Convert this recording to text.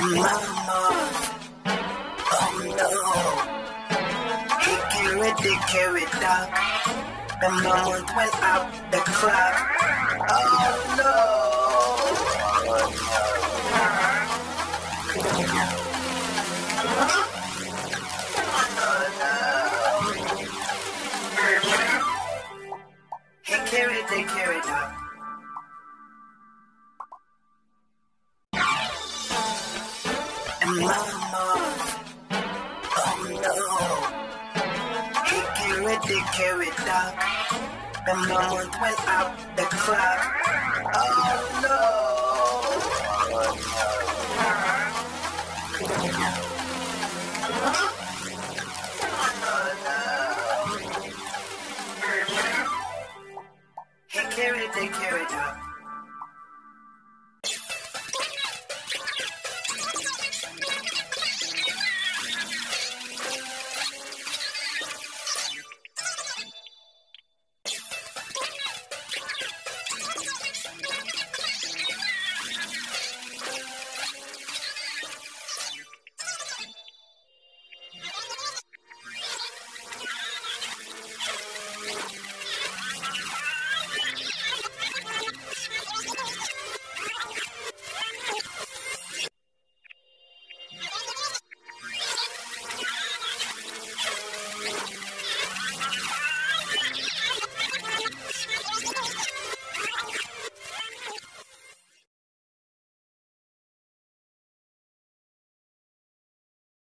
Mama, oh no. He carried the. The moment went up the clock. Oh no. Oh, no. He carried the carrot dog. Oh no. He carried the carrot. The went out the. Oh no. Oh, no. He carried.